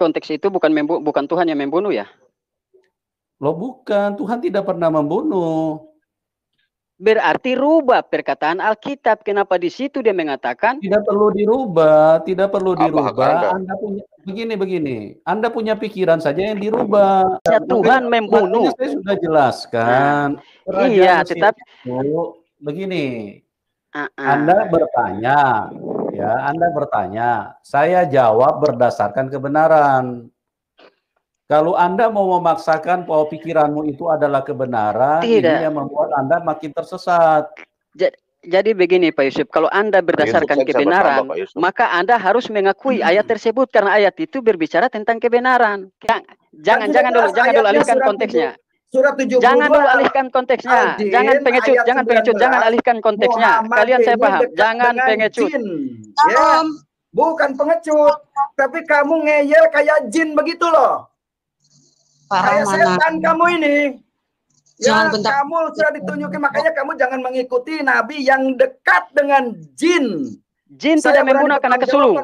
konteks itu bukan membu bukan Tuhan yang membunuh ya? Loh bukan, Tuhan tidak pernah membunuh. Berarti rubah perkataan Alkitab. Kenapa di situ dia mengatakan? Tidak perlu dirubah, tidak perlu dirubah. Anda punya begini begini. Anda punya pikiran saja yang dirubah. Ya, Tuhan membunuh. Saya sudah jelaskan. Nah, iya, tetap begini. Uh -uh. Anda bertanya, ya, Anda bertanya. Saya jawab berdasarkan kebenaran. Kalau Anda mau memaksakan bahwa pikiranmu itu adalah kebenaran, Tidak. ini yang membuat Anda makin tersesat. Jadi begini Pak Yusuf, kalau Anda berdasarkan kebenaran, maka Anda harus mengakui hmm. ayat tersebut karena ayat itu berbicara tentang kebenaran. Jangan jangan dulu jangan dulu alihkan konteksnya. Surat 72 Jangan dulu alihkan konteksnya. Adin, jangan pengecut, jangan pengecut, jangan alihkan konteksnya. Muhammad Kalian saya paham. Jangan pengecut. Ya, bukan pengecut, tapi kamu ngeyel kayak jin begitu loh. Para Kayak setan kamu ini. Ya, bentar. kamu sudah ditunjukin makanya kamu jangan mengikuti nabi yang dekat dengan jin. Jin Saya tidak membunuh anak sulung.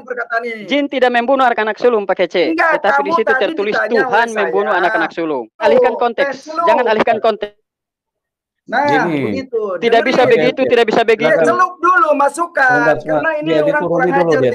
Jin tidak membunuh anak-anak sulung pakai C. Enggak, Tetapi di situ tertulis Tuhan membunuh anak-anak sulung. Alihkan konteks. Jangan alihkan konteks. Nah, Gini. begitu. Tidak bisa begitu, tidak bisa begitu. Ya, celup dulu masukkan. Karena ini orang kurang ajar.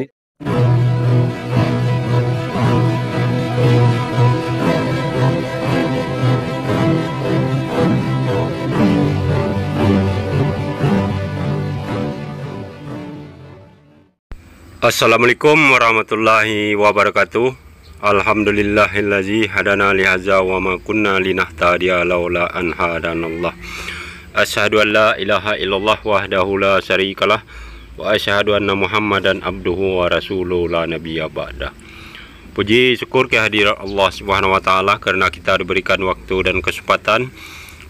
Assalamualaikum warahmatullahi wabarakatuh. Alhamdulillahillazi hadana li hadza wa ma kunna linahtadiya laula an hadanallah. Asyhadu an la ilaha illallah wahdahu la syarikalah wa asyhadu anna Muhammadan abduhu wa rasuluhu la nabiyya ba'da. Puji syukur kehadiran Allah Subhanahu wa taala karena kita diberikan waktu dan kesempatan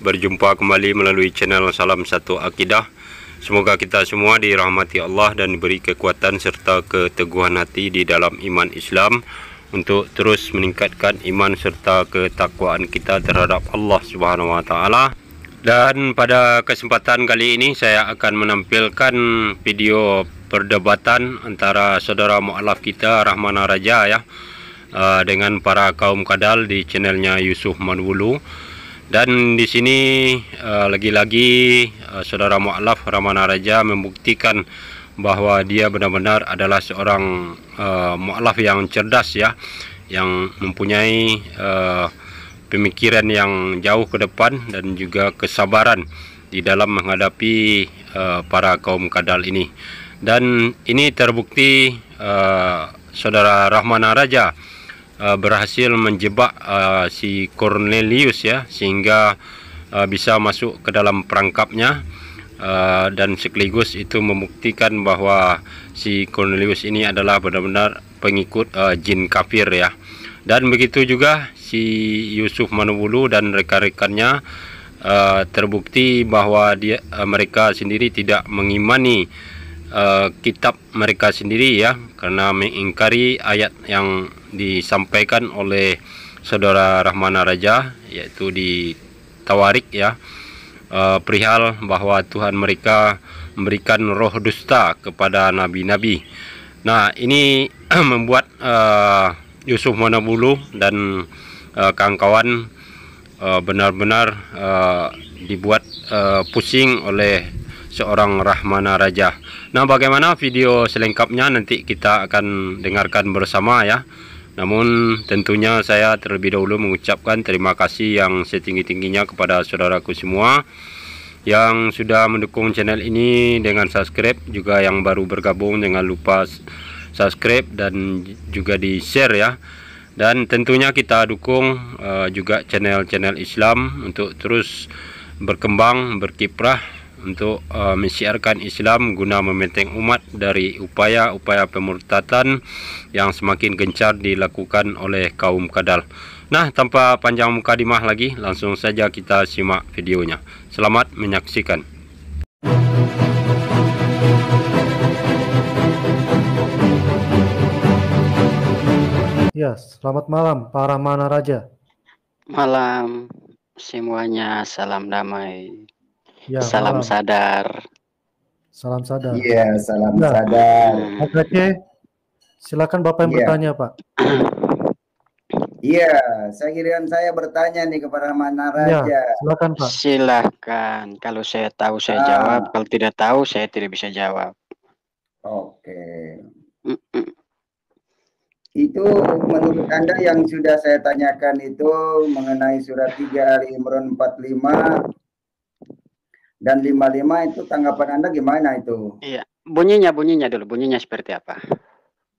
berjumpa kembali melalui channel Salam Satu Akidah Semoga kita semua dirahmati Allah dan diberi kekuatan serta keteguhan hati di dalam iman Islam untuk terus meningkatkan iman serta ketakwaan kita terhadap Allah Subhanahu wa taala. Dan pada kesempatan kali ini saya akan menampilkan video perdebatan antara saudara mualaf kita Rahmana Raja ya uh, dengan para kaum kadal di channelnya Yusuf Manwulu. Dan di sini uh, lagi-lagi uh, saudara mualaf Ramana Raja membuktikan bahwa dia benar-benar adalah seorang uh, mualaf yang cerdas ya, yang mempunyai pemikiran yang jauh ke depan dan juga kesabaran di dalam menghadapi para kaum kadal ini. Dan ini terbukti saudara Rahmana Raja uh, berhasil menjebak uh, si Cornelius ya sehingga uh, bisa masuk ke dalam perangkapnya. Uh, dan sekaligus itu membuktikan bahwa si Cornelius ini adalah benar-benar pengikut uh, jin kafir ya. Dan begitu juga si Yusuf Manubulu dan rekan-rekannya uh, terbukti bahwa dia uh, mereka sendiri tidak mengimani uh, kitab mereka sendiri ya karena mengingkari ayat yang disampaikan oleh saudara Rahmana Raja yaitu di Tawarik ya uh, perihal bahwa Tuhan mereka memberikan roh dusta kepada nabi-nabi. Nah, ini membuat uh, Yusuf Manabulu dan uh, kawan-kawan benar-benar dibuat pusing oleh seorang Rahmana Raja. Nah, bagaimana video selengkapnya nanti kita akan dengarkan bersama ya. Namun tentunya saya terlebih dahulu mengucapkan terima kasih yang setinggi-tingginya kepada saudaraku semua yang sudah mendukung channel ini dengan subscribe juga yang baru bergabung jangan lupa subscribe dan juga di share ya. Dan tentunya kita dukung uh, juga channel-channel Islam untuk terus berkembang berkiprah untuk uh, mensiarkan Islam guna mementeng umat dari upaya-upaya pemurtatan yang semakin gencar dilakukan oleh kaum kadal. Nah, tanpa panjang mukadimah lagi, langsung saja kita simak videonya. Selamat menyaksikan. Ya, selamat malam para mana raja. Malam semuanya, salam damai. Ya, salam malam. sadar. Salam sadar. Iya, salam ya. sadar. Oke, silakan Bapak yang ya. bertanya, Pak. Iya, saya kira saya bertanya nih kepada Mana Raja. Ya, silakan Pak. Silakan. Kalau saya tahu saya ah. jawab, kalau tidak tahu saya tidak bisa jawab. Oke. Mm -mm. Itu menurut Anda yang sudah saya tanyakan itu mengenai surat 3 Ali Imran 45 dan 55 itu tanggapan Anda gimana itu? Iya, bunyinya bunyinya dulu, bunyinya seperti apa?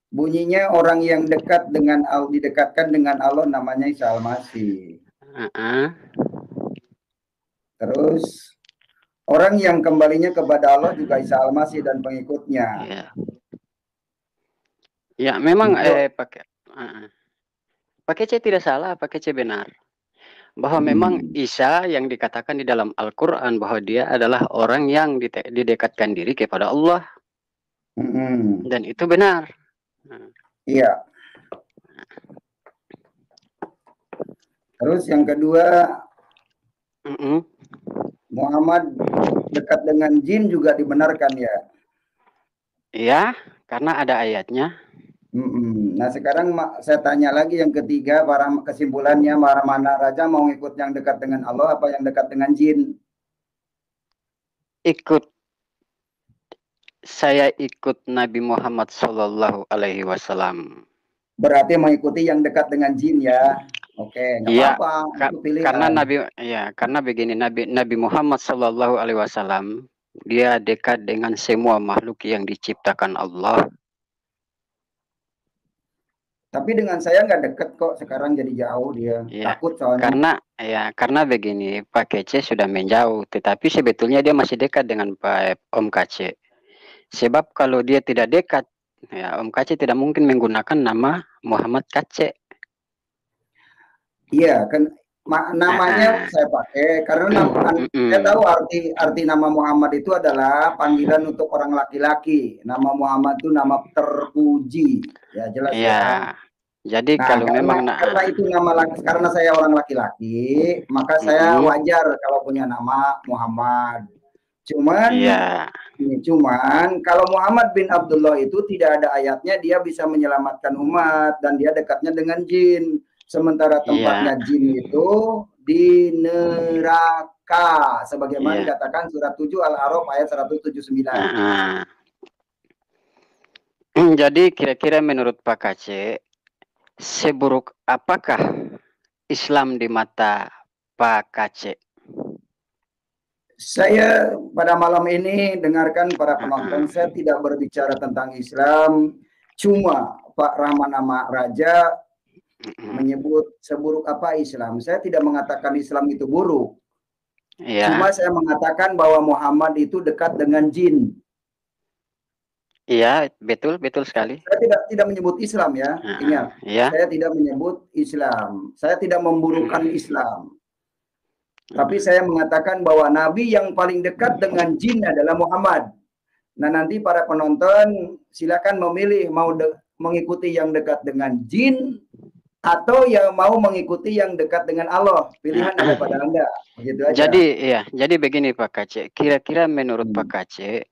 Bunyinya orang yang dekat dengan Allah didekatkan dengan Allah namanya Isa Al-Masih. Uh -uh. Terus orang yang kembalinya kepada Allah juga Isa Al-Masih dan pengikutnya. Iya. Ya, memang eh pakai uh, pakai C tidak salah, pakai C benar bahwa hmm. memang Isa yang dikatakan di dalam Al-Quran bahwa dia adalah orang yang didekatkan diri kepada Allah. Hmm. Dan itu benar. Iya. Terus yang kedua, hmm. Muhammad dekat dengan jin juga dibenarkan ya? Iya, karena ada ayatnya. Nah sekarang saya tanya lagi yang ketiga para kesimpulannya para mana raja mau ikut yang dekat dengan Allah apa yang dekat dengan jin? Ikut. Saya ikut Nabi Muhammad Shallallahu Alaihi Wasallam. Berarti mengikuti yang dekat dengan jin ya? Oke, iya, apa Ka karena Nabi ya karena begini Nabi Nabi Muhammad Shallallahu Alaihi Wasallam dia dekat dengan semua makhluk yang diciptakan Allah tapi dengan saya nggak deket kok sekarang jadi jauh dia ya, takut soalnya. Karena ya karena begini Pak Kece sudah menjauh, tetapi sebetulnya dia masih dekat dengan Pak Om Kace. Sebab kalau dia tidak dekat, ya Om Kace tidak mungkin menggunakan nama Muhammad Kace. Iya kan namanya nah. saya pakai karena nama, mm saya tahu arti arti nama Muhammad itu adalah panggilan untuk orang laki-laki. Nama Muhammad itu nama terpuji. Ya jelas ya. ya. Jadi nah, kalau karena, memang karena itu nama laki karena saya orang laki-laki, maka saya mm wajar kalau punya nama Muhammad. Cuman yeah. ini cuman kalau Muhammad bin Abdullah itu tidak ada ayatnya dia bisa menyelamatkan umat dan dia dekatnya dengan jin. Sementara iya. tempatnya yeah. jin itu di neraka sebagaimana yeah. dikatakan surat 7 Al-A'raf ayat 179. Uh Jadi kira-kira menurut Pak Kace seburuk apakah Islam di mata Pak Kace? Saya pada malam ini dengarkan para penonton, saya tidak berbicara tentang Islam, cuma Pak Rahman Nama Raja menyebut seburuk apa Islam. Saya tidak mengatakan Islam itu buruk. Ya. Cuma saya mengatakan bahwa Muhammad itu dekat dengan jin. Iya, betul, betul sekali. Saya tidak tidak menyebut Islam ya, uh, ingat. Ya. Saya tidak menyebut Islam. Saya tidak memburukan hmm. Islam. Tapi saya mengatakan bahwa nabi yang paling dekat dengan jin adalah Muhammad. Nah, nanti para penonton silakan memilih mau mengikuti yang dekat dengan jin atau yang mau mengikuti yang dekat dengan Allah. Pilihan ada pada Anda. Begitu aja. Jadi ya, jadi begini Pak Kace. Kira-kira menurut hmm. Pak Kace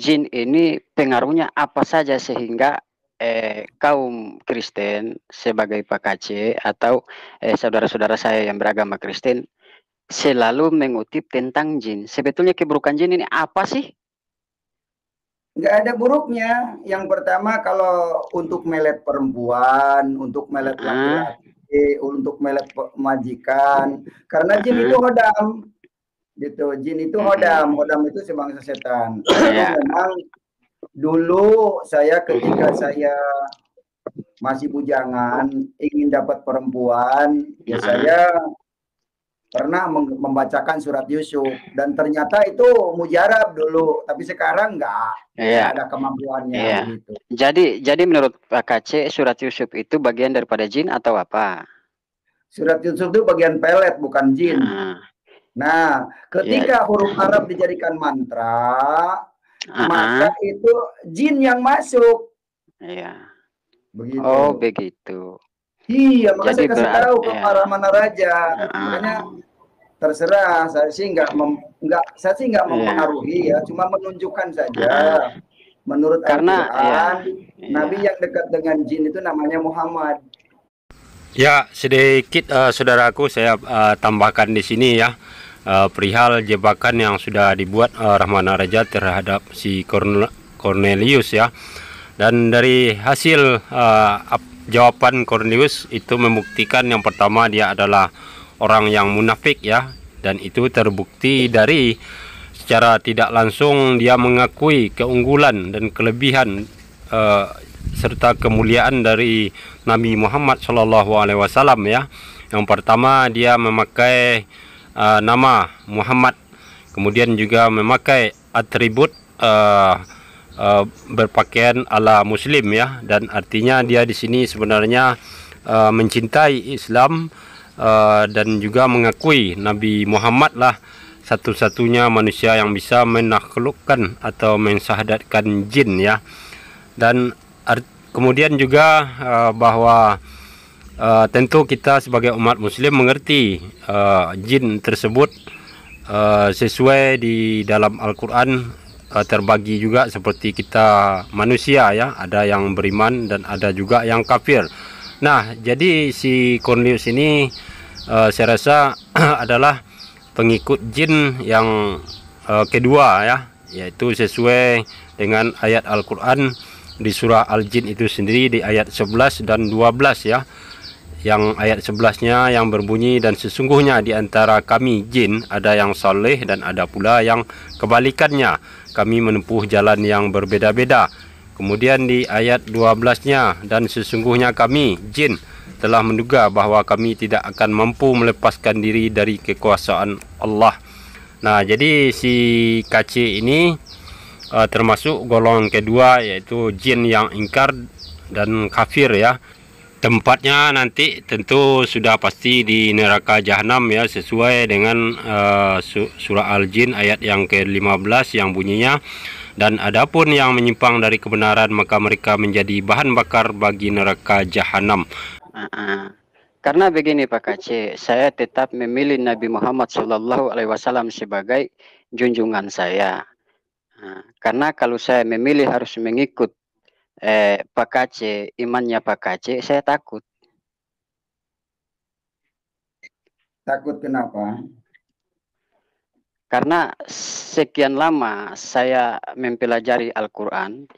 jin ini pengaruhnya apa saja sehingga eh, kaum Kristen sebagai Pak Kace atau eh, saudara-saudara saya yang beragama Kristen selalu mengutip tentang jin. Sebetulnya keburukan jin ini apa sih? Nggak ada buruknya. Yang pertama kalau untuk melet perempuan, untuk melet laki-laki, untuk melet majikan, karena jin itu hodam. Gitu jin itu hodam. Hodam itu sebangsa setan. Yeah. memang dulu saya ketika saya masih bujangan ingin dapat perempuan ya saya pernah membacakan surat Yusuf dan ternyata itu mujarab dulu tapi sekarang enggak yeah. ada kemampuannya yeah. gitu. Jadi jadi menurut Pak KC surat Yusuf itu bagian daripada jin atau apa? Surat Yusuf itu bagian pelet bukan jin. Nah. Nah, ketika yeah. huruf Arab dijadikan mantra, uh-huh. maka itu jin yang masuk. Iya. Begitu. Oh, begitu. Iya, makanya saya kasih tahu ke ya. para mana raja. Uh-huh. Makanya terserah saya sih nggak nggak saya sih nggak iya. mempengaruhi ya, cuma menunjukkan saja. Uh-huh. Menurut Karena Al-Quran, ya, Nabi yang dekat dengan jin itu namanya Muhammad. Ya, sedikit uh, saudaraku saya uh, tambahkan di sini ya. Uh, perihal jebakan yang sudah dibuat uh, Rahmana Raja terhadap si Cornelius ya. Dan dari hasil uh, jawaban Cornelius itu membuktikan yang pertama dia adalah orang yang munafik ya dan itu terbukti dari secara tidak langsung dia mengakui keunggulan dan kelebihan uh, serta kemuliaan dari Nabi Muhammad Shallallahu Alaihi Wasallam ya. Yang pertama dia memakai uh, nama Muhammad, kemudian juga memakai atribut uh, uh, berpakaian ala Muslim ya, dan artinya dia di sini sebenarnya uh, mencintai Islam uh, dan juga mengakui Nabi Muhammad lah satu-satunya manusia yang bisa menaklukkan atau mensyahadatkan jin ya. Dan kemudian juga uh, bahwa uh, tentu kita sebagai umat muslim mengerti uh, jin tersebut uh, sesuai di dalam Al-Qur'an uh, terbagi juga seperti kita manusia ya. Ada yang beriman dan ada juga yang kafir. Nah jadi si Cornelius ini uh, saya rasa adalah pengikut jin yang uh, kedua ya yaitu sesuai dengan ayat Al-Qur'an. Di surah Al-Jin itu sendiri di ayat 11 dan 12 ya. Yang ayat 11-nya yang berbunyi dan sesungguhnya di antara kami jin ada yang saleh dan ada pula yang kebalikannya. Kami menempuh jalan yang berbeda-beda. Kemudian di ayat 12-nya dan sesungguhnya kami jin telah menduga bahawa kami tidak akan mampu melepaskan diri dari kekuasaan Allah. Nah, jadi si kaci ini uh, termasuk golongan kedua yaitu jin yang ingkar dan kafir ya tempatnya nanti tentu sudah pasti di neraka jahanam ya sesuai dengan uh, surah al-jin ayat yang ke-15 yang bunyinya dan adapun yang menyimpang dari kebenaran maka mereka menjadi bahan bakar bagi neraka jahanam uh -uh. karena begini Pak Kace saya tetap memilih Nabi Muhammad SAW sebagai junjungan saya Nah, karena kalau saya memilih harus mengikut eh, Pak Kace, imannya Pak Kace, saya takut. Takut kenapa? Karena sekian lama saya mempelajari Al-Quran,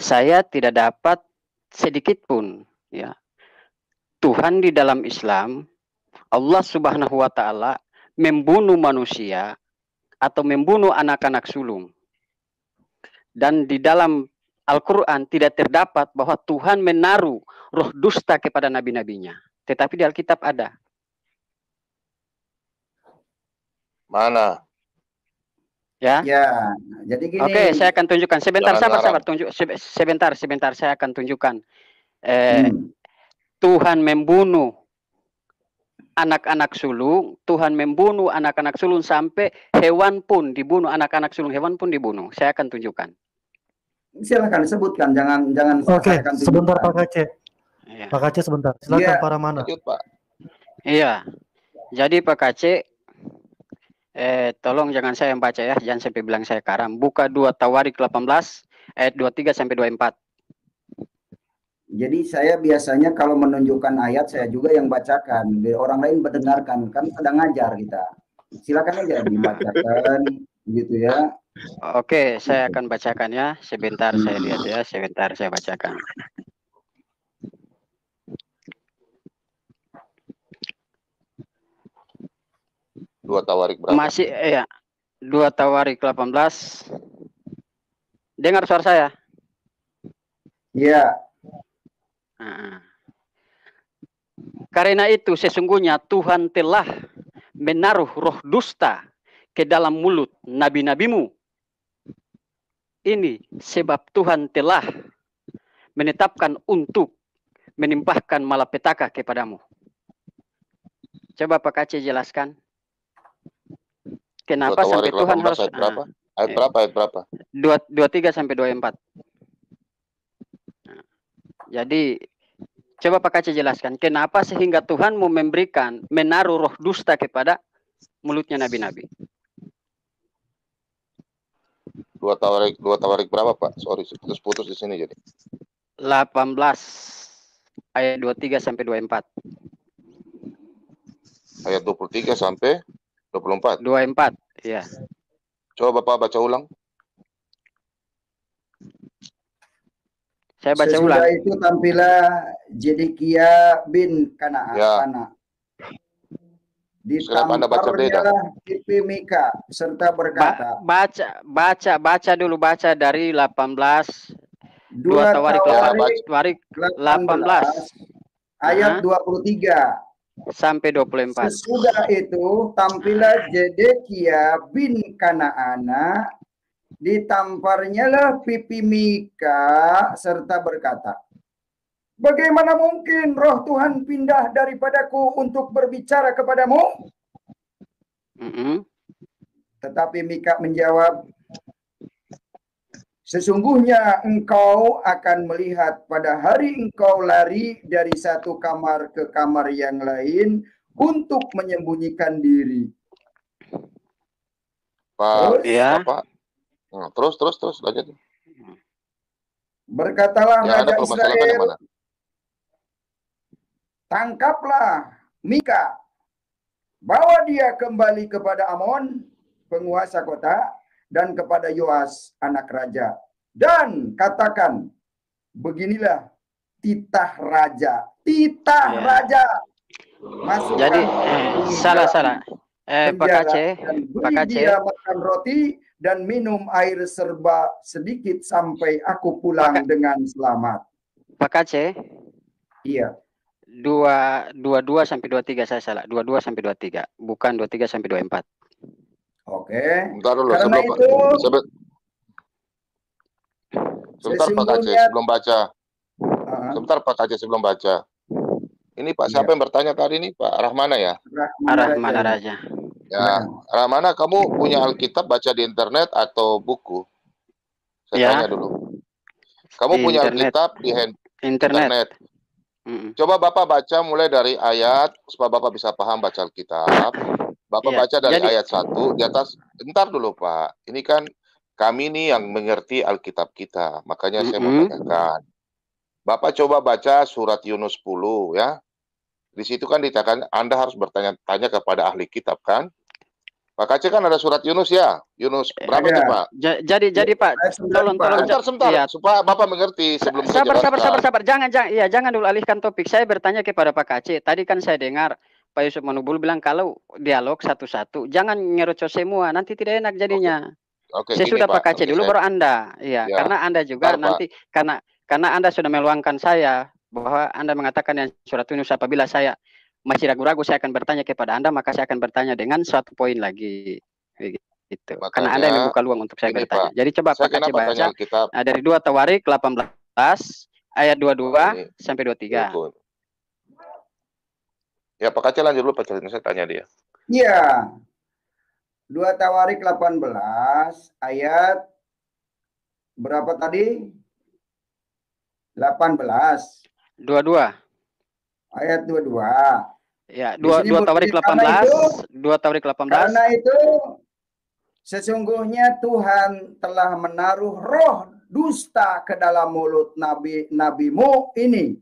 saya tidak dapat sedikit pun ya Tuhan di dalam Islam, Allah Subhanahu wa taala membunuh manusia atau membunuh anak-anak sulung dan di dalam Al-Quran tidak terdapat bahwa Tuhan menaruh roh dusta kepada nabi-nabinya. Tetapi di Alkitab ada. Mana? Ya. Ya. Jadi gini. Oke, saya akan tunjukkan. Sebentar, sabar, sabar. Tunjuk. Sebentar, sebentar. Saya akan tunjukkan. Eh, hmm. Tuhan membunuh anak-anak sulung, Tuhan membunuh anak-anak sulung sampai hewan pun dibunuh, anak-anak sulung hewan pun dibunuh. Saya akan tunjukkan. Silakan sebutkan, jangan jangan. Oke, okay, sebentar Pak Aceh. Ya. Pak Aceh sebentar. Silakan ya. para mana? Iya. Jadi Pak Aceh, eh, tolong jangan saya yang baca ya, jangan sampai bilang saya karam. Buka dua Tawarik 18 ayat 23 sampai 24. Jadi saya biasanya kalau menunjukkan ayat saya juga yang bacakan, biar orang lain mendengarkan kan sedang ngajar kita. Silakan aja dibacakan gitu ya. Oke, saya akan bacakan ya. Sebentar saya lihat ya, sebentar saya bacakan. Dua tawarik berapa? Masih ya. Dua tawarik 18. Dengar suara saya? Iya. Nah. Karena itu sesungguhnya Tuhan telah menaruh roh dusta ke dalam mulut nabi-nabimu ini sebab Tuhan telah menetapkan untuk menimpahkan malapetaka kepadamu. Coba Pak Aceh jelaskan. Kenapa sampai Tuhan harus ayat berapa? Ah, ayat berapa? Ayat berapa? Dua, dua tiga sampai dua empat. Jadi coba Pak Aceh jelaskan kenapa sehingga Tuhan mau memberikan menaruh roh dusta kepada mulutnya nabi-nabi. Dua tawarik dua tawarik berapa Pak? Sorry putus-putus di sini jadi. 18. ayat 23 sampai 24. Ayat 23 sampai 24. 24, iya. Coba Bapak baca ulang. Saya baca Sesudah ulang. itu tampilah Jedekia bin Kanaan. Ya. Ditamparnya Pipi Mika serta berkata. Ba baca, baca, baca dulu baca dari 18 dua tawarik, tawarik, tawarik 18, 18 ayat uh -huh. 23 sampai 24. Sesudah itu tampilah Jedekia bin Kanaana ditamparnya lah pipi Mika serta berkata, Bagaimana mungkin roh Tuhan pindah daripadaku untuk berbicara kepadamu? Mm -hmm. Tetapi Mika menjawab, Sesungguhnya engkau akan melihat pada hari engkau lari dari satu kamar ke kamar yang lain untuk menyembunyikan diri. Pak, ya. Pak. Nah, terus, terus, terus, lanjut. Berkatalah ya, Raja Israel, tangkaplah Mika, bawa dia kembali kepada Amon, penguasa kota, dan kepada Yoas, anak raja. Dan katakan, beginilah titah raja, titah ya. raja. Masuk Jadi, eh, salah, salah. Eh, Pak Aceh, Pak Aceh. Dia makan roti dan minum air serba sedikit sampai aku pulang Pak, dengan selamat. Pak Aceh. Iya dua dua dua sampai dua tiga saya salah. Dua dua sampai dua tiga bukan dua tiga sampai dua empat. Oke. Bentar dulu Karena sebelum itu, sebelum, sebentar Pak Kace sebelum baca. Uh, sebentar Pak Kace sebelum baca. Ini Pak siapa iya. yang bertanya tadi nih Pak Rahmana ya? Rahmana Raja. Ya Rahmana kamu punya Alkitab baca di internet atau buku? Saya ya. tanya dulu. Kamu di punya internet. Alkitab di hand internet, internet Mm-mm. Coba Bapak baca mulai dari ayat supaya Bapak bisa paham baca Alkitab. Bapak yeah. baca dari Jadi, ayat satu di atas. Bentar dulu Pak. Ini kan kami nih yang mengerti Alkitab kita. Makanya mm -hmm. saya mau tanyakan. Bapak coba baca surat Yunus 10 ya. Di situ kan dikatakan Anda harus bertanya-tanya kepada ahli kitab kan? Pak Kace kan ada surat Yunus ya. Yunus berapa ya. Pak? jadi jadi Pak, tolong tolong sebentar sebentar ya. supaya Bapak mengerti sebelum sabar, sabar sabar sabar jangan jangan iya jangan dulu alihkan topik. Saya bertanya kepada Pak Kace. Tadi kan saya dengar Pak Yusuf Manubul bilang kalau dialog satu-satu jangan ngerocos semua nanti tidak enak jadinya. Oke. Oke, saya sudah Pak Kace dulu saya... baru Anda. Iya, ya. karena Anda juga Bentar, nanti Pak. karena karena Anda sudah meluangkan saya bahwa Anda mengatakan yang surat Yunus apabila saya masih ragu-ragu saya akan bertanya kepada Anda maka saya akan bertanya dengan suatu poin lagi gitu. Makanya, Karena Anda yang membuka luang untuk saya bertanya. Pak, Jadi coba Pak Kaci baca kita... nah, dari dua Tawarik 18 ayat 22 Ini. sampai 23. Betul. Ya Pak Kaci lanjut dulu Pak saya tanya dia. Iya. Dua Tawarik 18 ayat berapa tadi? 18. 22. Ayat 22. Ya, dua dua Tawarik 18, itu, dua Tawarik 18. Karena itu sesungguhnya Tuhan telah menaruh roh dusta ke dalam mulut nabi nabimu ini.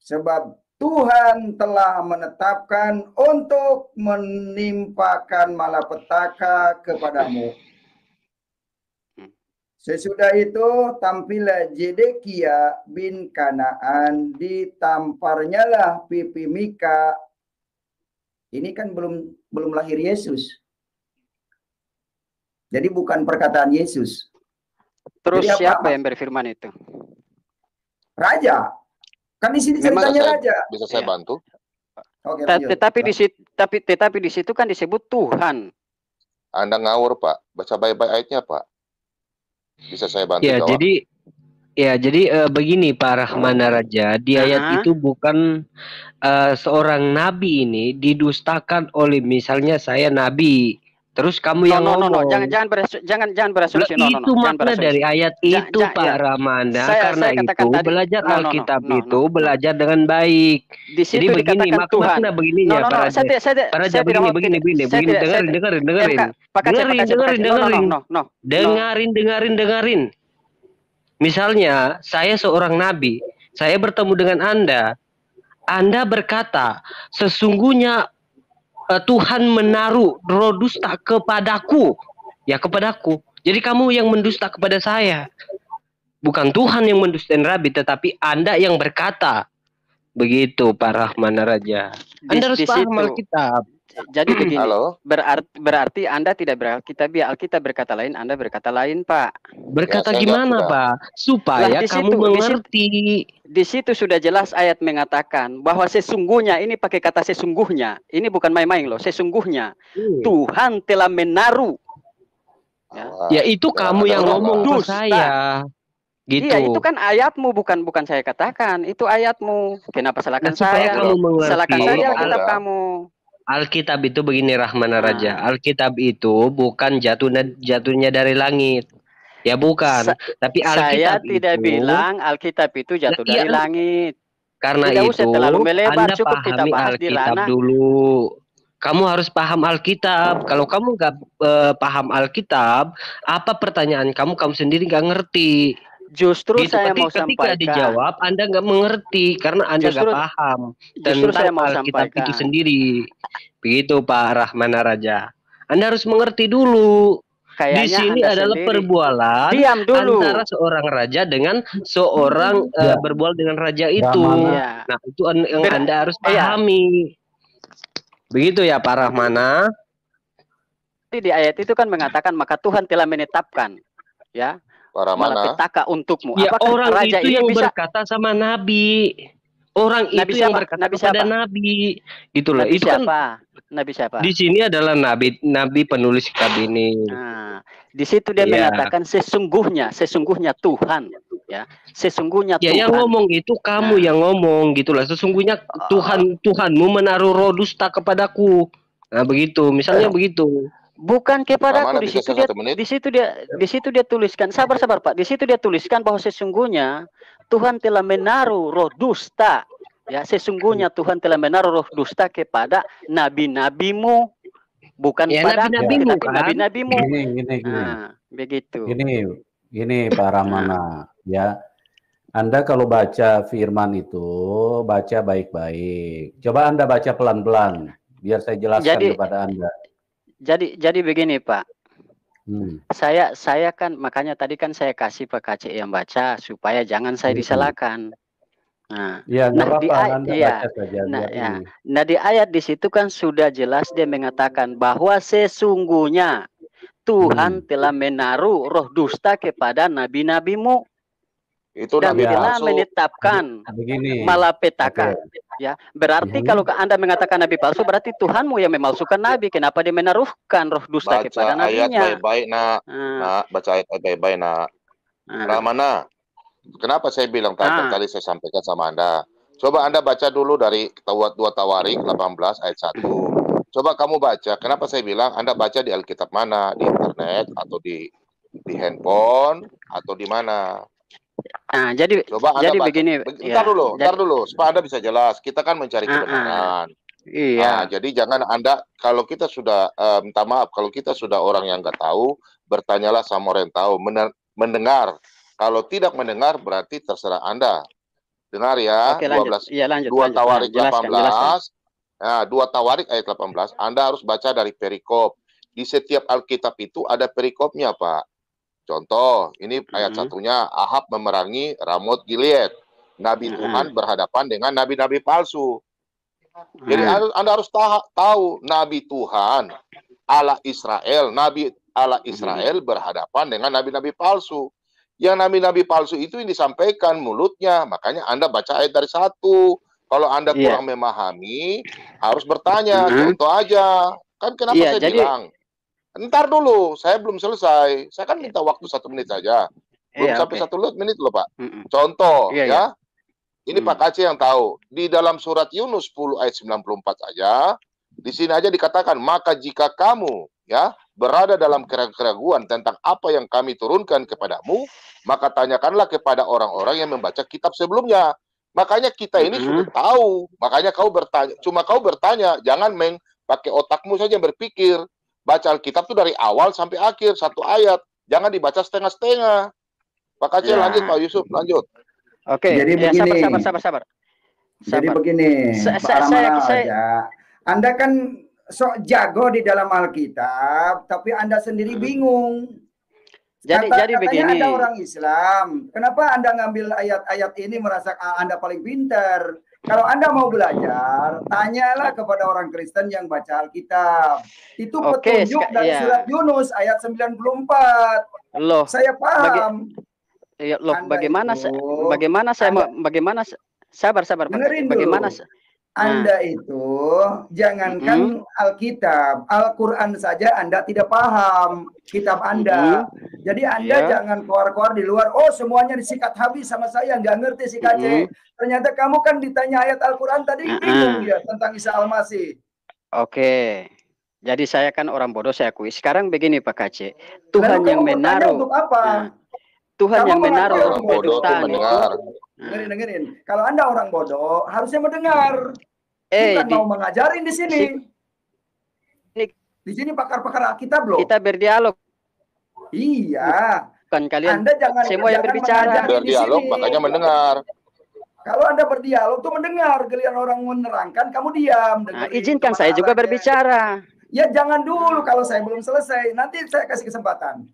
Sebab Tuhan telah menetapkan untuk menimpakan malapetaka kepadamu Sesudah itu tampillah Jedekia bin Kanaan ditamparnya lah pipi Mika. Ini kan belum belum lahir Yesus. Jadi bukan perkataan Yesus. Terus Jadi siapa apa? yang berfirman itu? Raja. Kan di sini ceritanya saya, raja. Bisa saya ya. bantu? Oke, tetapi di situ tapi tetapi di situ kan disebut Tuhan. Anda ngawur, Pak. Baca baik-baik ayatnya, Pak. Bisa saya bantu Ya, jawab? jadi ya jadi uh, begini Pak Rahmana Raja, di ayat uh -huh. itu bukan uh, seorang nabi ini didustakan oleh misalnya saya nabi Terus kamu yang no, no, ngomong. No, no. Jangan jangan beras, jangan jangan berasumsi. No, no, no. Itu makna dari ayat itu ja, ja, Pak ya. Ramanda. Saya, Karena saya itu tadi, belajar no, Alkitab no, no, itu no. belajar dengan baik. Di Jadi begini mak makna begini no, no, no, para saya, saya, para saya begini, begini begini begini dengerin dengerin dengerin. Dengerin dengerin dengerin. Dengerin dengerin dengerin. Misalnya saya seorang nabi Saya bertemu dengan Anda. Anda berkata, sesungguhnya uh, Tuhan menaruh roh dusta kepadaku. Ya kepadaku. Jadi kamu yang mendusta kepada saya. Bukan Tuhan yang mendustai Rabi, tetapi Anda yang berkata. Begitu Pak Rahman Raja. Anda di, harus paham. Alkitab. Jadi begini, Halo? berarti, berarti Anda tidak beralkitab ya, Alkitab berkata lain, Anda berkata lain, Pak. Berkata ya, gimana, Pak? Supaya kamu situ, mengerti. Di situ, di situ sudah jelas ayat mengatakan bahwa sesungguhnya ini pakai kata sesungguhnya. Ini bukan main-main loh, sesungguhnya hmm. Tuhan telah menaruh Ya, ya itu ya, kamu yang ngomong ke saya. Gitu. Iya, itu kan ayatmu bukan bukan saya katakan. Itu ayatmu. Kenapa salahkan nah, saya? Kamu mengerti. Salahkan saya Al kamu. Alkitab itu begini Rahmana nah. Raja. Alkitab itu bukan jatuh jatuhnya dari langit. Ya bukan. Sa Tapi Alkitab saya tidak itu, bilang Alkitab itu jatuh nah, dari iya, langit. Karena tidak itu usah melebar, anda cukup kita bahas Alkitab di dulu. Kamu harus paham Alkitab. Kalau kamu nggak uh, paham Alkitab, apa pertanyaan kamu kamu sendiri nggak ngerti. Justru gitu. saya ketika, mau ketika sampaikan. dijawab, Anda nggak mengerti karena Anda nggak paham justru tentang saya mau sampaikan. itu sendiri. Begitu Pak Rahmana Raja. Anda harus mengerti dulu. Kayaknya di sini anda adalah sendiri. perbualan Diam dulu. antara seorang raja dengan seorang ya. uh, berbual dengan raja itu. Ya. Nah, itu yang Ber Anda harus iya. pahami. Ya. Begitu ya Pak Rahmana. Di ayat itu kan mengatakan maka Tuhan telah menetapkan ya Para mana? Petaka untukmu. Ya, Apakah orang raja itu yang bisa... berkata sama Nabi. Orang Nabi itu siapa? yang berkata Nabi kepada siapa? Nabi. Gitu loh. Nabi itu siapa? kan Nabi siapa? Di sini adalah Nabi Nabi penulis kitab ini. Nah, di situ dia ya. mengatakan sesungguhnya, sesungguhnya Tuhan, ya. Sesungguhnya ya, Tuhan. Ya yang ngomong itu kamu nah. yang ngomong gitulah. Sesungguhnya oh. Tuhan Tuhanmu menaruh roh dusta kepadaku. Nah, begitu. Misalnya eh. begitu. Bukan kepadaku di situ dia di situ dia di situ dia tuliskan. Sabar sabar Pak. Di situ dia tuliskan bahwa sesungguhnya Tuhan telah menaruh roh dusta. Ya sesungguhnya Tuhan telah menaruh roh dusta kepada nabi-nabimu bukan ya, pada nabi-nabimu kan? nabi-nabimu. Gini gini gini. Nah, begitu. Gini gini Pak Ramana. Ya anda kalau baca firman itu baca baik-baik. Coba Anda baca pelan-pelan biar saya jelaskan Jadi, kepada Anda jadi jadi begini Pak. Hmm. Saya saya kan makanya tadi kan saya kasih Pak KC yang baca supaya jangan saya hmm. disalahkan. Nah, ya, nah di ayat ya, nah, ya. nah di ayat di situ kan sudah jelas dia mengatakan bahwa sesungguhnya Tuhan hmm. telah menaruh roh dusta kepada nabi-nabimu itu dan telah menetapkan begini. malapetaka. Okay. Ya, berarti hmm. kalau Anda mengatakan nabi palsu berarti Tuhanmu yang memalsukan nabi. Kenapa dia menaruhkan roh dusta baca kepada nabinya? Ayat baik-baik nak. Hmm. nak, baca ayat baik-baik nak. Hmm. Ramana, kenapa saya bilang tadi, hmm. tadi saya sampaikan sama Anda? Coba Anda baca dulu dari Tawat 2 Tawarik 18 ayat 1. Coba kamu baca. Kenapa saya bilang Anda baca di Alkitab mana? Di internet atau di di handphone atau di mana? Nah, jadi Coba jadi baca. begini. Bentar ya, dulu, bentar dulu, supaya Anda bisa jelas. Kita kan mencari ah, ah. kebenaran. Uh, iya. Nah, jadi jangan Anda kalau kita sudah uh, minta maaf kalau kita sudah orang yang nggak tahu, bertanyalah sama orang yang tahu, mendengar. Kalau tidak mendengar berarti terserah Anda. Dengar ya, Oke, lanjut. 12 ya, lanjut, 2 lanjut. Tawarik nah, jelaskan, 18. Jelaskan. Nah, 2 Tawarik ayat 18, Anda harus baca dari perikop. Di setiap Alkitab itu ada perikopnya, Pak. Contoh, ini ayat hmm. satunya Ahab memerangi Ramot Gilead. Nabi hmm. Tuhan berhadapan dengan nabi-nabi palsu. Jadi hmm. Anda harus tahu nabi Tuhan Allah Israel, nabi Allah Israel berhadapan dengan nabi-nabi palsu. Yang nabi-nabi palsu itu yang disampaikan mulutnya, makanya Anda baca ayat dari satu. Kalau Anda iya. kurang yeah. memahami, harus bertanya. Contoh aja, kan kenapa yeah, saya jadi... bilang Ntar dulu, saya belum selesai. Saya kan minta waktu satu menit saja. Belum iya, sampai okay. satu menit loh Pak. Mm -mm. Contoh iya, ya, iya. ini mm. Pak Kaci yang tahu. Di dalam surat Yunus 10 ayat 94 saja, di sini aja dikatakan, maka jika kamu ya berada dalam keraguan tentang apa yang kami turunkan kepadamu, maka tanyakanlah kepada orang-orang yang membaca kitab sebelumnya. Makanya kita ini mm -hmm. sudah tahu. Makanya kau bertanya, cuma kau bertanya, jangan meng pakai otakmu saja berpikir baca Alkitab tuh dari awal sampai akhir satu ayat. Jangan dibaca setengah-setengah. Pak Aceh ya. lanjut Pak Yusuf lanjut. Oke. Jadi ya, begini. Sabar, sabar, sabar, sabar. Jadi begini, sa Pak saya, saya, Anda kan sok jago di dalam Alkitab, tapi Anda sendiri hmm. bingung. Jadi Kata, jadi begini. Anda orang Islam. Kenapa Anda ngambil ayat-ayat ini merasa ah, Anda paling pintar? Kalau Anda mau belajar, tanyalah kepada orang Kristen yang baca Alkitab. Itu Oke, petunjuk dari iya. surat Yunus ayat 94. Loh, saya paham. Bagi, ya, loh, bagaimana itu, bagaimana saya anda, bagaimana sabar sabar bagaimana dulu. Anda nah. itu jangankan mm -hmm. Alkitab, Al-Qur'an saja Anda tidak paham kitab Anda. Mm -hmm. Jadi Anda yeah. jangan keluar-keluar di luar, oh semuanya disikat habis sama saya, nggak ngerti si KC. Mm -hmm. Ternyata kamu kan ditanya ayat Al-Qur'an tadi mm -hmm. bingung ya tentang Isa Al-Masih. Oke. Jadi saya kan orang bodoh saya akui. Sekarang begini Pak KC, Tuhan Lalu yang menaruh untuk apa? Nah, Tuhan kamu yang menaruh kedustaan itu Dengerin, dengerin. Kalau Anda orang bodoh, harusnya mendengar. Eh, Bukan di, mau mengajarin di sini. Si, di sini pakar-pakar kita belum. Kita berdialog. Iya. Bukan kalian. Anda jangan semua yang berbicara. Berdialog, makanya mendengar. Kalau Anda berdialog tuh mendengar, kalian orang menerangkan, kamu diam. Nah, izinkan saya juga berbicara. Ya jangan dulu kalau saya belum selesai. Nanti saya kasih kesempatan.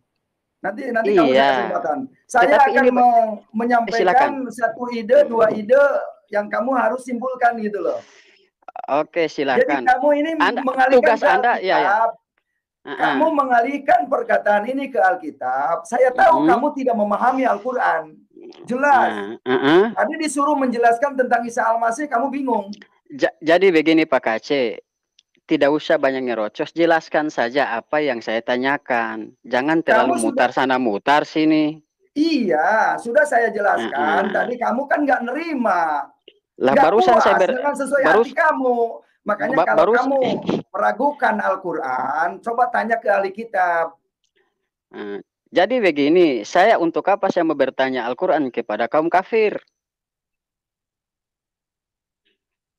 Nanti nanti iya. kamu kesempatan. Saya Tetapi akan ini... menyampaikan silakan. satu ide, dua ide yang kamu harus simpulkan gitu loh. Oke, silakan. Jadi kamu ini anda, mengalihkan tugas Anda, ya, ya. Kamu mengalihkan perkataan ini ke Alkitab. Saya tahu uh kamu tidak memahami Al-Qur'an. Jelas. Uh -uh. Tadi disuruh menjelaskan tentang Isa Al-Masih, kamu bingung. Ja jadi begini Pak Kace, tidak usah banyak ngerocos, jelaskan saja apa yang saya tanyakan. Jangan terlalu kamu mutar sudah... sana mutar sini. Iya, sudah saya jelaskan. Uh -huh. Tadi kamu kan nggak nerima. Lah gak barusan puas saya ber... dengan sesuai baru... hati kamu. Makanya ba kalau baru... kamu meragukan Al-Quran, coba tanya ke ahli kitab. Uh, jadi begini, saya untuk apa saya mau bertanya Al-Quran kepada kaum kafir?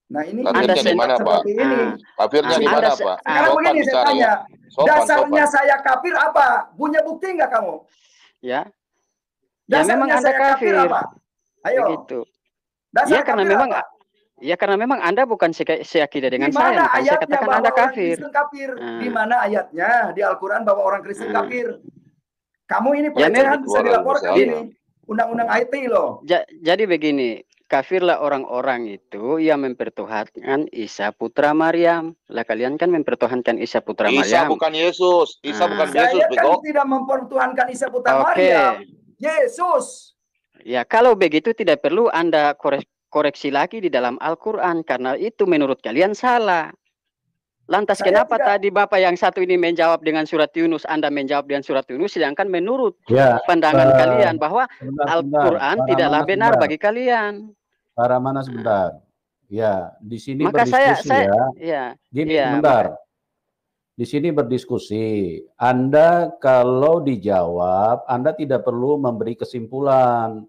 Nah ini Kafirnya anda di mana Pak? Ini. Kafirnya di mana Pak? Sekarang sopan begini saya tanya, sopan, dasarnya sopan. saya kafir apa? Punya bukti nggak kamu? Ya. Dasarnya ya memang anda kafir. kafir apa? Ayo. Begitu. Dasar ya karena memang apa? Ya karena memang Anda bukan seyakidah dengan saya, maka saya katakan Anda kafir. Kristen kafir. Hmm. Di mana ayatnya di Al-Qur'an bahwa orang Kristen hmm. kafir? Kamu ini ya, pelecehan ya, bisa dilaporkan ini. Undang-undang IT loh. Ja, jadi begini, kafirlah orang-orang itu yang mempertuhankan Isa putra Maryam. Lah kalian kan mempertuhankan Isa putra Isa Maryam. Isa bukan Yesus. Isa nah. bukan Yesus. Saya kan tidak mempertuhankan Isa putra okay. Maryam. Yesus. Ya kalau begitu tidak perlu Anda koreksi lagi di dalam Al-Quran. Karena itu menurut kalian salah. Lantas Saya kenapa tidak... tadi Bapak yang satu ini menjawab dengan surat Yunus, Anda menjawab dengan surat Yunus, sedangkan menurut ya, pandangan uh, kalian bahwa Al-Quran tidaklah benar sebentar. bagi kalian. Para mana sebentar. Ya, di sini Maka berdiskusi saya, saya, ya. ya. Gini ya, sebentar. Di sini berdiskusi. Anda kalau dijawab, Anda tidak perlu memberi kesimpulan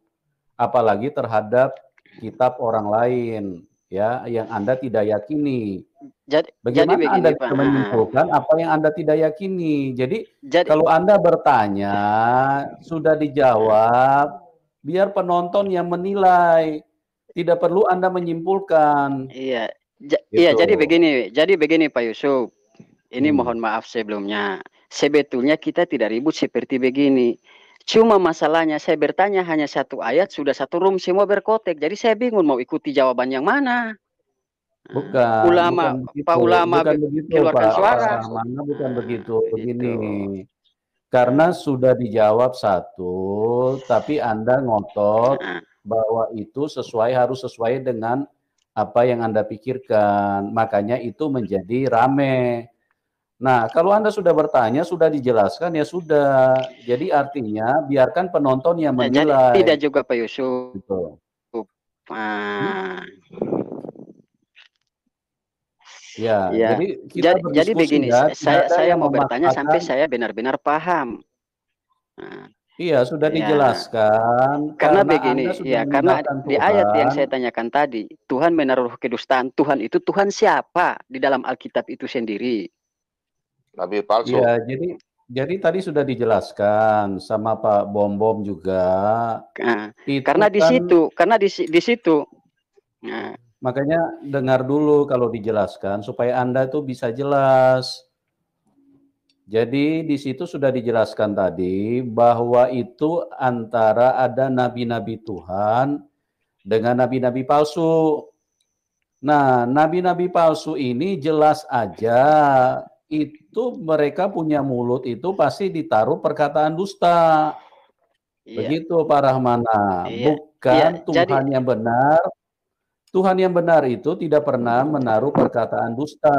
apalagi terhadap kitab orang lain ya yang Anda tidak yakini. Jadi, Bagaimana jadi begini, Anda Pak. menyimpulkan apa yang Anda tidak yakini? Jadi, jadi kalau Anda bertanya sudah dijawab, biar penonton yang menilai. Tidak perlu Anda menyimpulkan. Iya. Ja, gitu. Iya, jadi begini, jadi begini Pak Yusuf. Ini hmm. mohon maaf sebelumnya. Sebetulnya kita tidak ribut seperti begini. Cuma masalahnya saya bertanya hanya satu ayat sudah satu room semua berkotek. Jadi saya bingung mau ikuti jawaban yang mana. Bukan. Ulama, bukan Pak ulama bukan begitu, keluarkan Pak. suara. Mana bukan begitu. Begini. Karena sudah dijawab satu, tapi Anda ngotot bahwa itu sesuai harus sesuai dengan apa yang Anda pikirkan. Makanya itu menjadi rame. Nah, kalau Anda sudah bertanya, sudah dijelaskan ya sudah. Jadi artinya biarkan penonton yang nah, menilai. Jadi tidak juga Pak Yusuf. Gitu. Ah. Ya, ya, jadi kita jadi, jadi begini, ya, saya saya mau bertanya sampai saya benar-benar paham. Nah, Iya, sudah ya. dijelaskan. Karena, karena begini, ya, karena Tuhan. di ayat yang saya tanyakan tadi, Tuhan menaruh kedustaan. Tuhan itu Tuhan siapa di dalam Alkitab itu sendiri? Nabi palsu. Iya, jadi Jadi tadi sudah dijelaskan sama Pak Bom Bom juga. Nah, karena kan, di situ, karena di, di situ. Nah. Makanya dengar dulu kalau dijelaskan supaya Anda itu bisa jelas. Jadi di situ sudah dijelaskan tadi bahwa itu antara ada nabi-nabi Tuhan dengan nabi-nabi palsu. Nah, nabi-nabi palsu ini jelas aja itu mereka punya mulut itu pasti ditaruh perkataan dusta. Iya. Begitu Pak Rahmana. Iya. Bukan iya. Tuhan Jadi, yang benar. Tuhan yang benar itu tidak pernah menaruh perkataan dusta.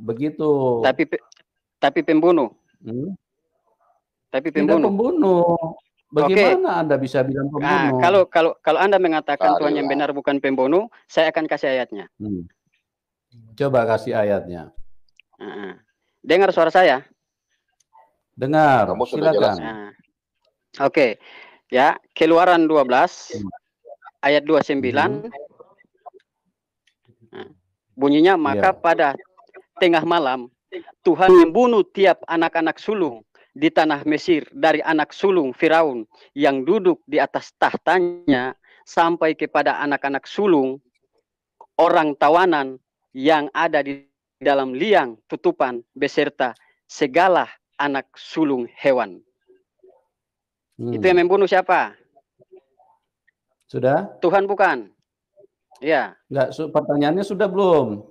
Begitu. Tapi tapi pembunuh. Hmm? Tapi pembunuh. Tidak pembunuh. Bagaimana okay. Anda bisa bilang nah, pembunuh? Nah, kalau kalau kalau Anda mengatakan Tuhan yang benar bukan pembunuh, saya akan kasih ayatnya. Hmm. Coba kasih ayatnya. Uh Dengar suara saya? Dengar. Kamu sudah Silakan. Nah. Oke. Okay. Ya, Keluaran 12 ayat 29. Hmm. Nah, bunyinya maka ya. pada tengah malam Tuhan membunuh tiap anak-anak sulung di tanah Mesir dari anak sulung Firaun yang duduk di atas tahtanya sampai kepada anak-anak sulung orang tawanan yang ada di dalam liang tutupan beserta segala anak sulung hewan. Hmm. Itu yang membunuh siapa? Sudah? Tuhan bukan. Ya. Enggak, pertanyaannya sudah belum?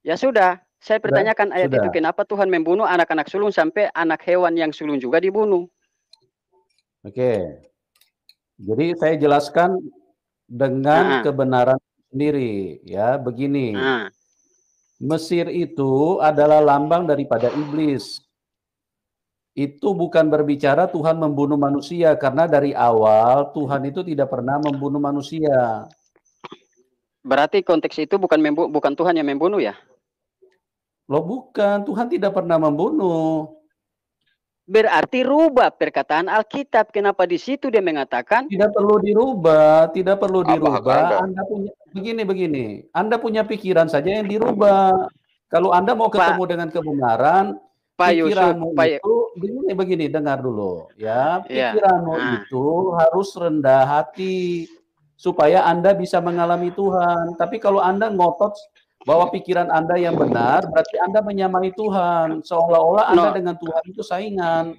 Ya sudah. Saya pertanyakan ayat sudah. itu kenapa Tuhan membunuh anak-anak sulung sampai anak hewan yang sulung juga dibunuh? Oke. Jadi saya jelaskan dengan nah. kebenaran sendiri ya, begini. Nah. Mesir itu adalah lambang daripada iblis. Itu bukan berbicara Tuhan membunuh manusia karena dari awal Tuhan itu tidak pernah membunuh manusia. Berarti konteks itu bukan bukan Tuhan yang membunuh ya? Loh bukan, Tuhan tidak pernah membunuh. Berarti rubah perkataan Alkitab. Kenapa di situ dia mengatakan? Tidak perlu dirubah, tidak perlu dirubah. Anda punya begini begini. Anda punya pikiran saja yang dirubah. Kalau Anda mau ketemu Pak, dengan kebenaran, Pak pikiranmu Yusuf, itu begini begini dengar dulu ya. ya. Pikiranmu ya. itu harus rendah hati supaya Anda bisa mengalami Tuhan. Tapi kalau Anda ngotot bahwa pikiran Anda yang benar, berarti Anda menyamai Tuhan. Seolah-olah Anda no. dengan Tuhan itu saingan.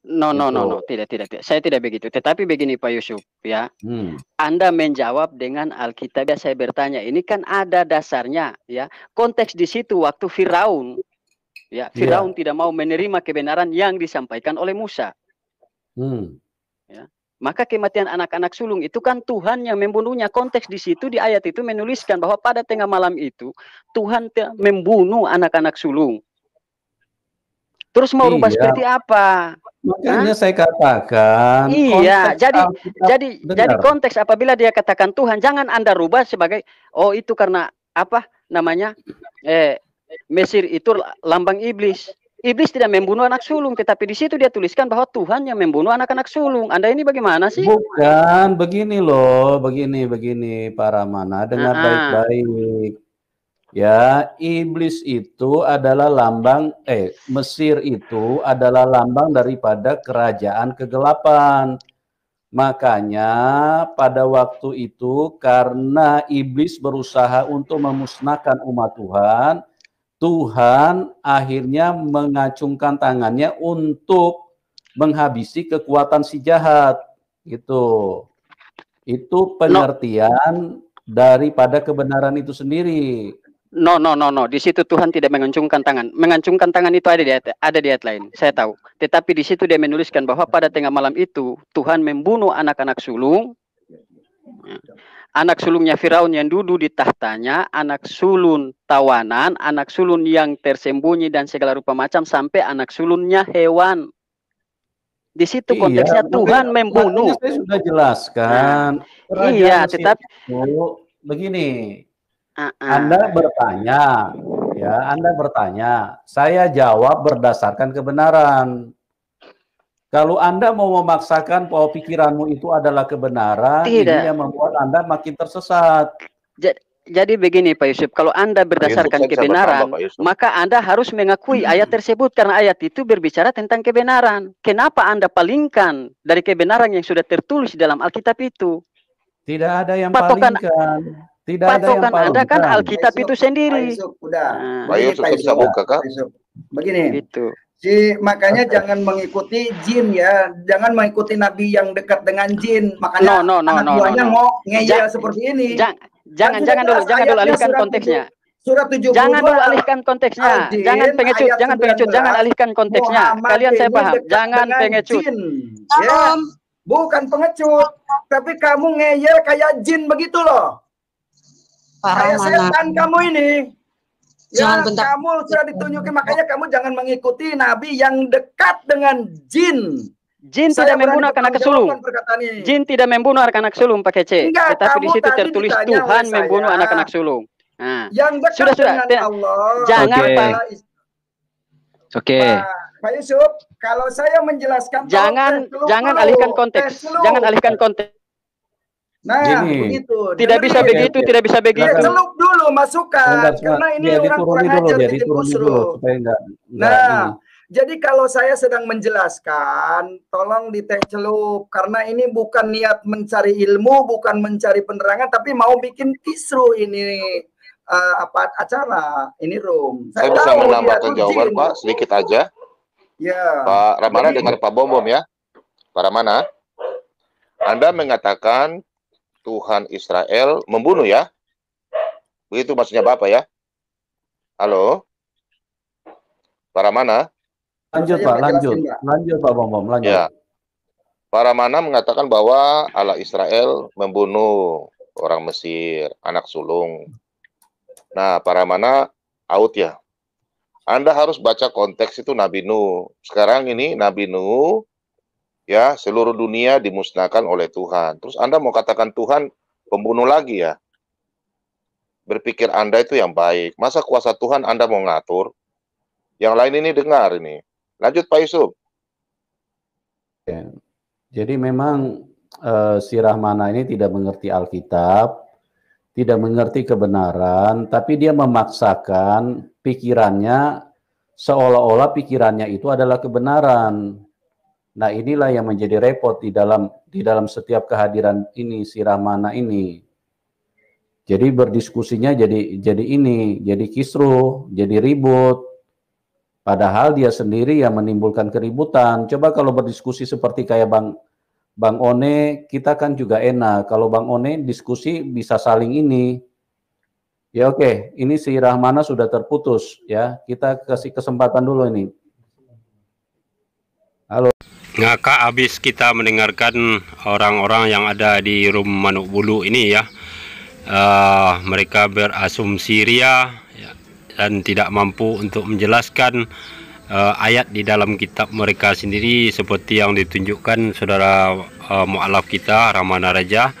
No, no, no, no, tidak, tidak, tidak. Saya tidak begitu. Tetapi begini Pak Yusuf, ya. Hmm. Anda menjawab dengan Alkitab. Ya, saya bertanya, ini kan ada dasarnya, ya. Konteks di situ waktu Firaun, ya, Firaun yeah. tidak mau menerima kebenaran yang disampaikan oleh Musa. Hmm. Ya. Maka kematian anak-anak sulung itu kan Tuhan yang membunuhnya. Konteks di situ di ayat itu menuliskan bahwa pada tengah malam itu Tuhan membunuh anak-anak sulung. Terus mau rubah iya. seperti apa? Makanya Hah? saya katakan. Iya, jadi jadi benar. jadi konteks apabila dia katakan Tuhan, jangan anda rubah sebagai oh itu karena apa namanya? Eh, Mesir itu lambang iblis. Iblis tidak membunuh anak sulung, tetapi di situ dia tuliskan bahwa Tuhan yang membunuh anak-anak sulung. Anda ini bagaimana sih? Bukan, begini loh, begini, begini, para mana, dengar baik-baik. Ya, iblis itu adalah lambang, eh, Mesir itu adalah lambang daripada kerajaan kegelapan. Makanya pada waktu itu karena iblis berusaha untuk memusnahkan umat Tuhan, Tuhan akhirnya mengacungkan tangannya untuk menghabisi kekuatan si jahat. Gitu. Itu pengertian no. daripada kebenaran itu sendiri. No, no, no, no. Di situ Tuhan tidak mengacungkan tangan. Mengacungkan tangan itu ada di ayat, ada di ayat lain. Saya tahu. Tetapi di situ dia menuliskan bahwa pada tengah malam itu Tuhan membunuh anak-anak sulung anak sulungnya Firaun yang duduk di tahtanya, anak sulun tawanan, anak sulun yang tersembunyi dan segala rupa macam sampai anak sulunnya hewan. Di situ iya, konteksnya iya, Tuhan membunuh. Saya sudah jelaskan. Nah, iya, tetapi begini. Uh -uh. Anda bertanya, ya, Anda bertanya, saya jawab berdasarkan kebenaran. Kalau Anda mau memaksakan bahwa pikiranmu itu adalah kebenaran, Tidak. ini yang membuat Anda makin tersesat. Jadi, jadi begini Pak Yusuf, kalau Anda berdasarkan Yusuf, kebenaran, maka Anda harus mengakui hmm. ayat tersebut karena ayat itu berbicara tentang kebenaran. Kenapa Anda palingkan dari kebenaran yang sudah tertulis dalam Alkitab itu? Tidak ada yang patokan, palingkan. Tidak patokan ada yang palingkan. Anda kan Alkitab itu sendiri. Pak Yusuf, udah. Nah, Pak Yusuf, bisa buka, Kak? Begini. Gitu. Si makanya okay. jangan mengikuti jin ya, jangan mengikuti nabi yang dekat dengan jin. Makanya no, no, no, anak no, buahnya no, no. mau ngeyel seperti ini. Jangan jangan, jangan dulu, jangan dulu alihkan konteksnya. Surat 72 Jangan dulu alihkan konteksnya. Al jangan pengecut, jangan pengecut, jangan alihkan konteksnya. Muhammad Kalian saya paham, jangan pengecut. Ya, bukan pengecut, tapi kamu ngeyel kayak jin begitu loh. Kayak setan kamu ini. Ya, bentar. kamu sudah ditunjukin makanya kamu jangan mengikuti nabi yang dekat dengan jin. Jin Saya tidak membunuh anak sulung. Jin tidak membunuh anak-anak sulung pakai C. Enggak, Tetapi di situ tertulis Tuhan membunuh anak-anak sulung. Nah, yang dekat sudah sudah. Dengan Allah. Jangan okay. Pak. Oke. Okay. Pak Yusuf, kalau saya menjelaskan jangan jangan alihkan konteks. Jangan alihkan konteks. Nah, Gini. begitu. Tidak bisa begitu, ya. tidak bisa begitu. Ya, celup dulu masukkan karena ini ya, orang kurang ajar jadi dulu, supaya enggak, enggak Nah, ini. jadi kalau saya sedang menjelaskan, tolong diteh celup karena ini bukan niat mencari ilmu, bukan mencari penerangan tapi mau bikin kisru ini uh, apa acara, ini room. Saya, saya bisa menambahkan jawaban, Pak, sedikit aja. Ya. Pak Ramana dengar Pak Bom Bom ya. Pak Ramana, Anda mengatakan Tuhan Israel membunuh ya. Begitu maksudnya Bapak ya. Halo? Para mana? Lanjut Pak, lanjut. Lanjut Pak Bom Bom, lanjut. Ya. Para mana mengatakan bahwa Allah Israel membunuh orang Mesir, anak sulung. Nah, para mana out ya. Anda harus baca konteks itu Nabi Nuh. Sekarang ini Nabi Nuh ya seluruh dunia dimusnahkan oleh Tuhan. Terus Anda mau katakan Tuhan pembunuh lagi ya? Berpikir Anda itu yang baik. Masa kuasa Tuhan Anda mau ngatur? Yang lain ini dengar ini. Lanjut Pak Yusuf. Ya. Jadi memang uh, si Rahmana ini tidak mengerti Alkitab, tidak mengerti kebenaran, tapi dia memaksakan pikirannya seolah-olah pikirannya itu adalah kebenaran. Nah, inilah yang menjadi repot di dalam di dalam setiap kehadiran ini si Rahmana ini. Jadi berdiskusinya jadi jadi ini, jadi kisruh, jadi ribut. Padahal dia sendiri yang menimbulkan keributan. Coba kalau berdiskusi seperti kayak Bang Bang One, kita kan juga enak. Kalau Bang One diskusi bisa saling ini. Ya oke, ini si Rahmana sudah terputus ya. Kita kasih kesempatan dulu ini. Halo. Ngaka habis kita mendengarkan orang-orang yang ada di room Manuk Bulu ini ya. Uh, mereka berasumsi ria ya, dan tidak mampu untuk menjelaskan uh, ayat di dalam kitab mereka sendiri seperti yang ditunjukkan saudara uh, mualaf kita Ramana Raja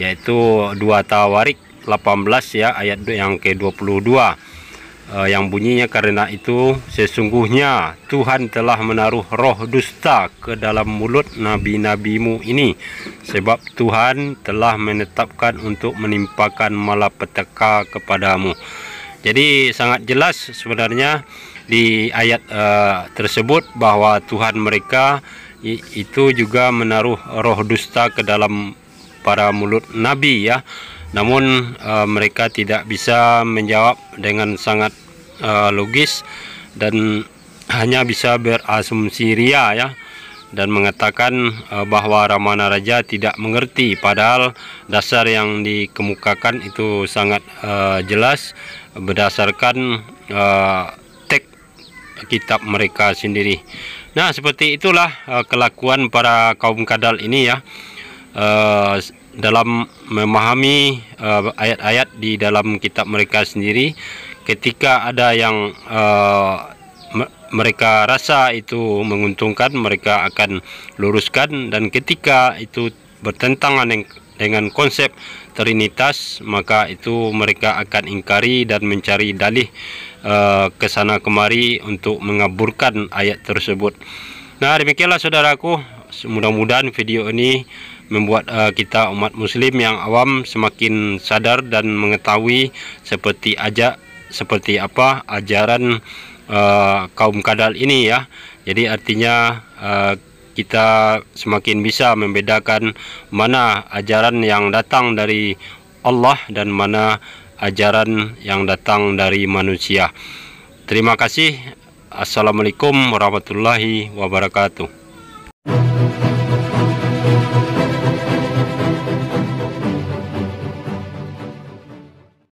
yaitu dua Tawarik 18 ya ayat yang ke-22 uh, yang bunyinya karena itu sesungguhnya Tuhan telah menaruh roh dusta ke dalam mulut nabi-nabimu ini. Sebab Tuhan telah menetapkan untuk menimpakan malapetaka kepadamu. Jadi sangat jelas sebenarnya di ayat uh, tersebut bahwa Tuhan mereka itu juga menaruh roh dusta ke dalam para mulut nabi ya namun uh, mereka tidak bisa menjawab dengan sangat uh, logis dan hanya bisa berasumsi ria ya dan mengatakan uh, bahwa Ramana Raja tidak mengerti padahal dasar yang dikemukakan itu sangat uh, jelas berdasarkan uh, teks kitab mereka sendiri. Nah, seperti itulah uh, kelakuan para kaum kadal ini ya. Uh, dalam memahami uh, ayat-ayat uh, di dalam kitab mereka sendiri ketika ada yang uh, mereka rasa itu menguntungkan mereka akan luruskan dan ketika itu bertentangan dengan konsep trinitas maka itu mereka akan ingkari dan mencari dalih uh, ke sana kemari untuk mengaburkan ayat tersebut. Nah demikianlah saudaraku. Mudah-mudahan video ini membuat uh, kita umat muslim yang awam semakin sadar dan mengetahui seperti aja seperti apa ajaran uh, kaum kadal ini ya. Jadi artinya uh, kita semakin bisa membedakan mana ajaran yang datang dari Allah dan mana ajaran yang datang dari manusia. Terima kasih. Assalamualaikum warahmatullahi wabarakatuh.